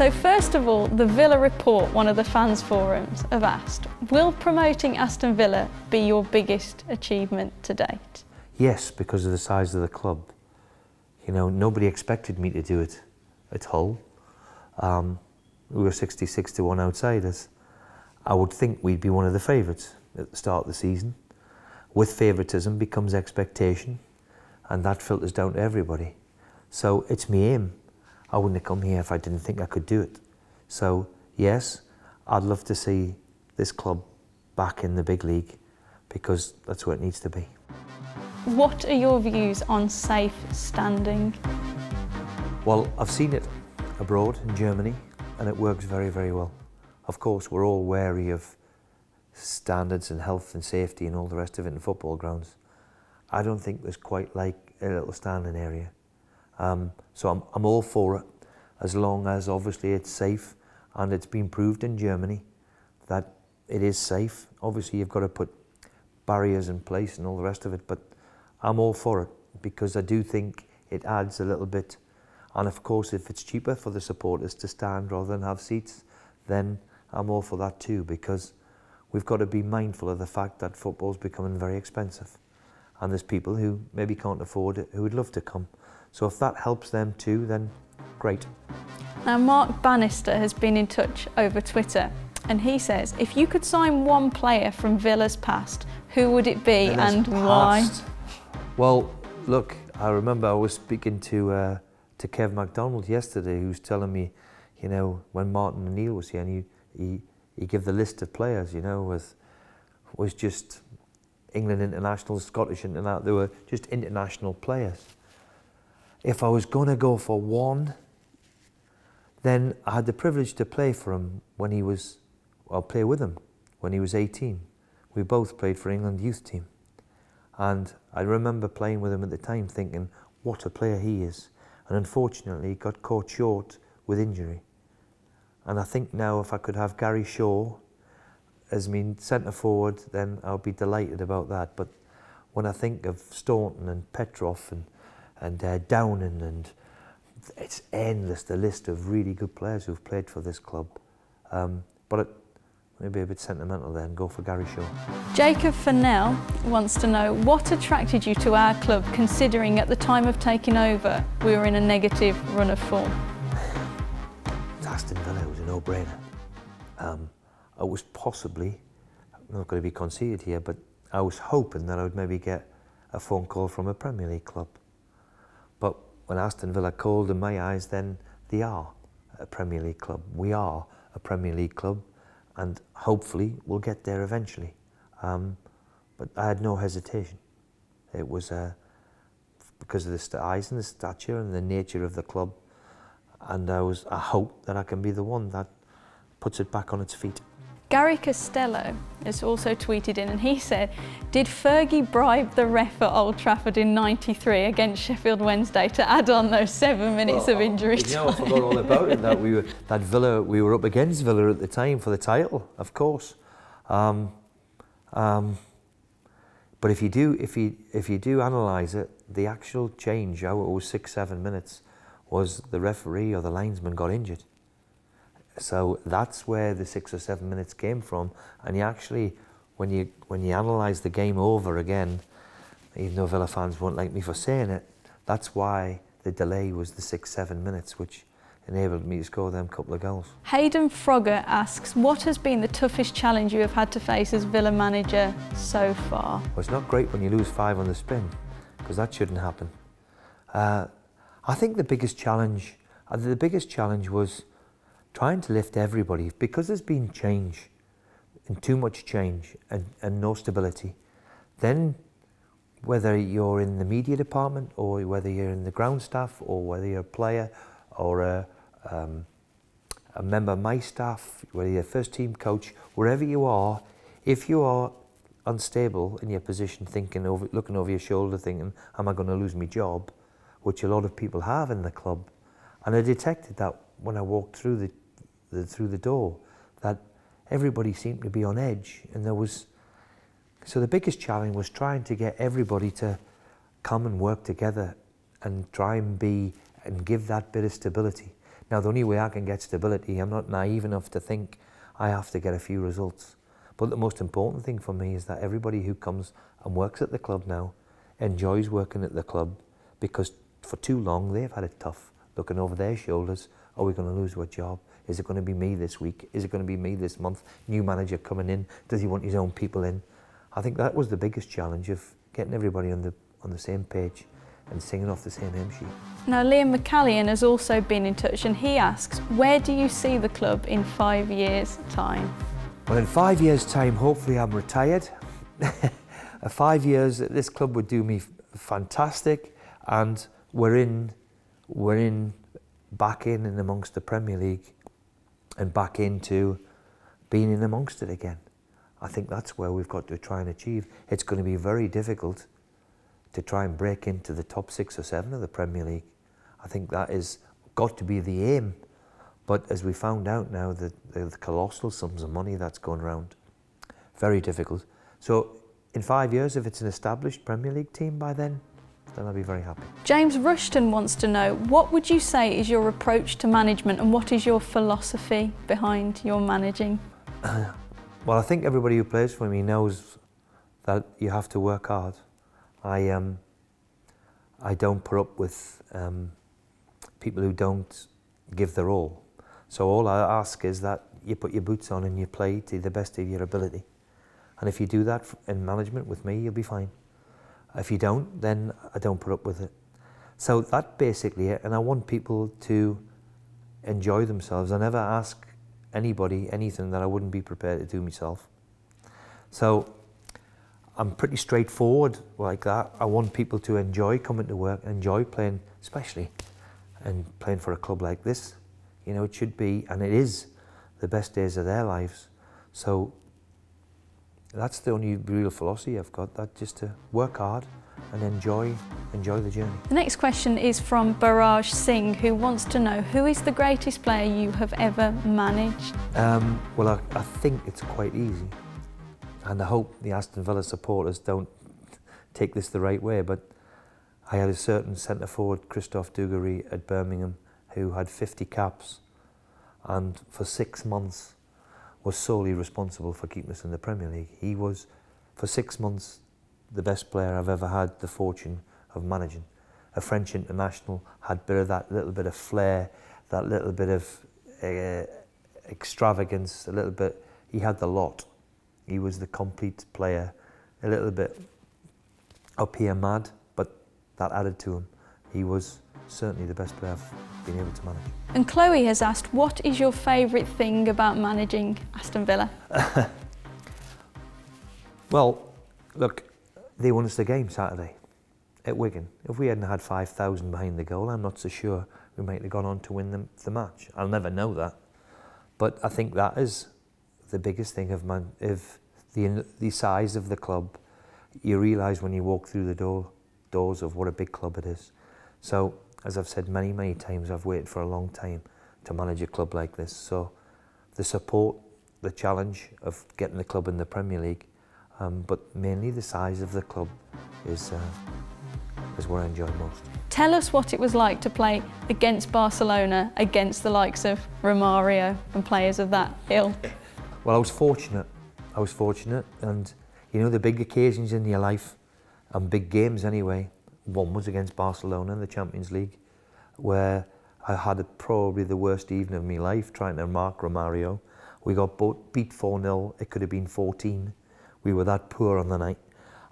So first of all, the Villa Report, one of the fans forums, have asked, will promoting Aston Villa be your biggest achievement to date? Yes, because of the size of the club. You know, nobody expected me to do it at Hull. Um, we were 66 to 1 outsiders. I would think we'd be one of the favourites at the start of the season. With favouritism becomes expectation, and that filters down to everybody. So it's me aim. I wouldn't have come here if I didn't think I could do it. So yes, I'd love to see this club back in the big league because that's where it needs to be. What are your views on safe standing? Well, I've seen it abroad in Germany and it works very, very well. Of course, we're all wary of standards and health and safety and all the rest of it in football grounds. I don't think there's quite like a little standing area. Um, so I'm, I'm all for it, as long as obviously it's safe and it's been proved in Germany that it is safe. Obviously you've got to put barriers in place and all the rest of it, but I'm all for it because I do think it adds a little bit. And of course, if it's cheaper for the supporters to stand rather than have seats, then I'm all for that too because we've got to be mindful of the fact that football's becoming very expensive. And there's people who maybe can't afford it who would love to come. So if that helps them too, then great. Now, Mark Bannister has been in touch over Twitter and he says, if you could sign one player from Villa's past, who would it be Villa's and past. why? Well, look, I remember I was speaking to uh, to Kev MacDonald yesterday, who was telling me, you know, when Martin O'Neill was here, and he, he, he gave the list of players, you know, was, was just England international, Scottish international, they were just international players. If I was going to go for one, then I had the privilege to play for him when he was, well, play with him when he was 18. We both played for England youth team. And I remember playing with him at the time thinking, what a player he is. And unfortunately, he got caught short with injury. And I think now if I could have Gary Shaw as my centre forward, then I'll be delighted about that. But when I think of Staunton and Petrov and, and uh, Downing and it's endless, the list of really good players who've played for this club. Um, but it, maybe a bit sentimental then, go for Gary Shaw. Jacob Fennell wants to know what attracted you to our club considering at the time of taking over we were in a negative run of form? Aston Villa was a no-brainer. Um, I was possibly, I'm not going to be conceited here, but I was hoping that I would maybe get a phone call from a Premier League club. When Aston Villa called, in my eyes, then they are a Premier League club. We are a Premier League club, and hopefully we'll get there eventually. Um, but I had no hesitation. It was uh, because of the size and the stature and the nature of the club, and I was I hope that I can be the one that puts it back on its feet. Gary Costello has also tweeted in and he said, did Fergie bribe the ref at Old Trafford in 93 against Sheffield Wednesday to add on those seven minutes well, of injury you time? know, I forgot all about it, that we were, that Villa, we were up against Villa at the time for the title, of course. Um, um, but if you do, if you, if you do analyse it, the actual change, how it was six, seven minutes, was the referee or the linesman got injured. So that's where the six or seven minutes came from. And you actually, when you when you analyse the game over again, even though Villa fans won't like me for saying it, that's why the delay was the six, seven minutes, which enabled me to score them a couple of goals. Hayden Frogger asks, what has been the toughest challenge you have had to face as Villa manager so far? Well, it's not great when you lose five on the spin, because that shouldn't happen. Uh, I think the biggest challenge, uh, the biggest challenge was trying to lift everybody because there's been change and too much change and, and no stability. Then whether you're in the media department or whether you're in the ground staff or whether you're a player or a, um, a member of my staff, whether you're a first team coach, wherever you are, if you are unstable in your position, thinking over, looking over your shoulder, thinking, am I going to lose my job? Which a lot of people have in the club. And I detected that when I walked through the, the through the door, that everybody seemed to be on edge, and there was. So the biggest challenge was trying to get everybody to come and work together, and try and be and give that bit of stability. Now, the only way I can get stability, I'm not naive enough to think I have to get a few results. But the most important thing for me is that everybody who comes and works at the club now enjoys working at the club because for too long they've had it tough looking over their shoulders. Are we going to lose our job? Is it going to be me this week? Is it going to be me this month? New manager coming in. Does he want his own people in? I think that was the biggest challenge of getting everybody on the on the same page and singing off the same hymn sheet. Now Liam McCallion has also been in touch and he asks, where do you see the club in five years' time? Well, in five years' time, hopefully I'm retired. five years, this club would do me fantastic and we're in, we're in back in and amongst the Premier League and back into being in amongst it again. I think that's where we've got to try and achieve. It's going to be very difficult to try and break into the top six or seven of the Premier League. I think that is got to be the aim. But as we found out now, the, the colossal sums of money that's going around, very difficult. So in five years, if it's an established Premier League team by then, then I'll be very happy. James Rushton wants to know, what would you say is your approach to management and what is your philosophy behind your managing? well, I think everybody who plays for me knows that you have to work hard. I, um, I don't put up with um, people who don't give their all. So all I ask is that you put your boots on and you play to the best of your ability. And if you do that in management with me, you'll be fine. If you don't, then I don't put up with it. So that basically it. And I want people to enjoy themselves. I never ask anybody anything that I wouldn't be prepared to do myself. So I'm pretty straightforward like that. I want people to enjoy coming to work, enjoy playing, especially, and playing for a club like this. You know, it should be, and it is, the best days of their lives. So that's the only real philosophy I've got, that just to work hard and enjoy enjoy the journey. The next question is from Baraj Singh who wants to know who is the greatest player you have ever managed? Um, well, I, I think it's quite easy and I hope the Aston Villa supporters don't take this the right way, but I had a certain centre forward, Christophe Dugarry at Birmingham, who had 50 caps and for six months was solely responsible for keeping us in the Premier League. He was, for six months, the best player I've ever had the fortune of managing. A French international had bit of that little bit of flair, that little bit of uh, extravagance, a little bit. He had the lot. He was the complete player, a little bit up here mad, but that added to him. He was certainly the best player I've been able to manage. And Chloe has asked, what is your favourite thing about managing Aston Villa? well, look, they won us the game Saturday at Wigan. If we hadn't had 5,000 behind the goal, I'm not so sure we might have gone on to win the, the match. I'll never know that. But I think that is the biggest thing of, man, of the, the size of the club. You realise when you walk through the door, doors of what a big club it is. So as I've said many, many times, I've waited for a long time to manage a club like this. So the support, the challenge of getting the club in the Premier League, um, but mainly the size of the club is, uh, is what I enjoy most. Tell us what it was like to play against Barcelona, against the likes of Romario and players of that ilk. Well, I was fortunate. I was fortunate, and you know the big occasions in your life, and big games anyway, one was against Barcelona in the Champions League, where I had probably the worst evening of my life trying to mark Romario. We got beat 4-0, it could have been 14. We were that poor on the night.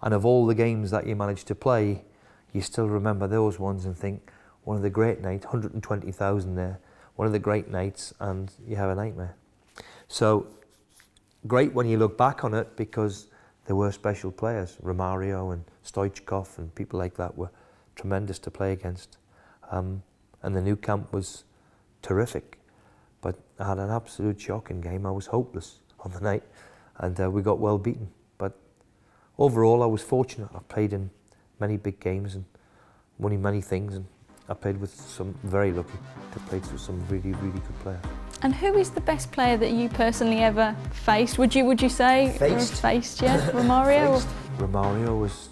And of all the games that you managed to play, you still remember those ones and think, one of the great nights, 120,000 there, one of the great nights, and you have a nightmare. So, great when you look back on it because there were special players. Romario and Stoichkov and people like that were tremendous to play against. Um, and the Nou Camp was terrific. But I had an absolute shocking game. I was hopeless on the night and uh, we got well beaten. But overall, I was fortunate. I played in many big games and winning many things. And I played with some very lucky to play with some really, really good players. And who is the best player that you personally ever faced? Would you would you say faced? Faced, yeah, Romario. Romario was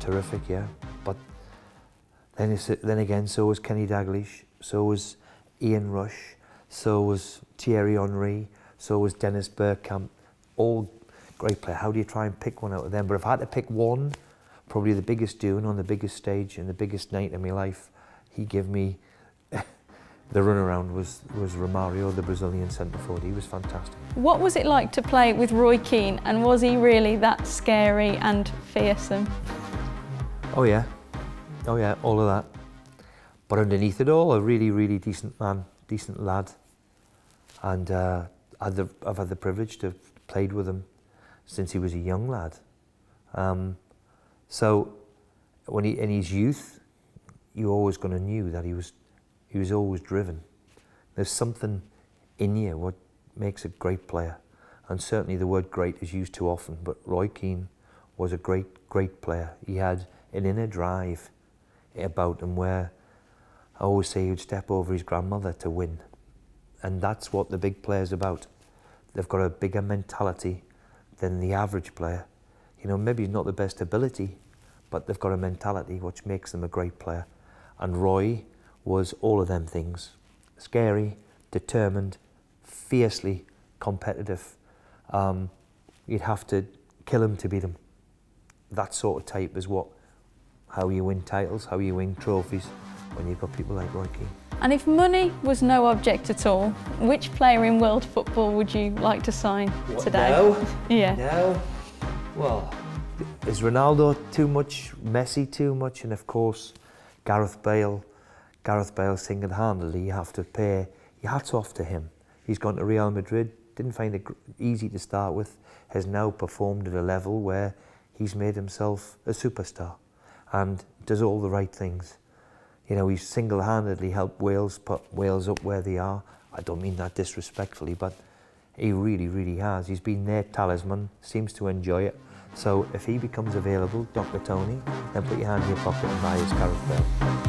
terrific, yeah. But then then again, so was Kenny Dalglish, so was Ian Rush, so was Thierry Henry, so was Dennis Bergkamp, all great players. How do you try and pick one out of them? But if I had to pick one, probably the biggest doing on the biggest stage and the biggest night in my life, he gave me the runaround was, was Romario, the Brazilian centre forward. He was fantastic. What was it like to play with Roy Keane and was he really that scary and fearsome? Oh yeah, oh yeah, all of that. But underneath it all, a really, really decent man, decent lad. And uh, I've, the, I've had the privilege to have played with him since he was a young lad. Um, so when he, in his youth, you always going to knew that he was, he was always driven. There's something in you what makes a great player. And certainly the word great is used too often, but Roy Keane was a great, great player. He had an inner drive about him where I always say he'd step over his grandmother to win. And that's what the big player's about. They've got a bigger mentality than the average player. You know, maybe not the best ability, but they've got a mentality which makes them a great player. And Roy was all of them things. Scary, determined, fiercely competitive. Um, you'd have to kill them to beat them. That sort of type is what, how you win titles, how you win trophies when you've got people like Roy Keane. And if money was no object at all, which player in world football would you like to sign What, today? now? Yeah. Now, well, is Ronaldo too much, Messi too much, and of course, Gareth Bale. Gareth Bale single-handedly, you have to pay your hats off to him. He's gone to Real Madrid, didn't find it easy to start with, has now performed at a level where he's made himself a superstar and does all the right things. You know, he's single-handedly helped Wales put Wales up where they are. I don't mean that disrespectfully, but he really, really has. He's been their talisman, seems to enjoy it. So if he becomes available, Dr. Tony, then put your hand in your pocket and buy his Gareth Bale.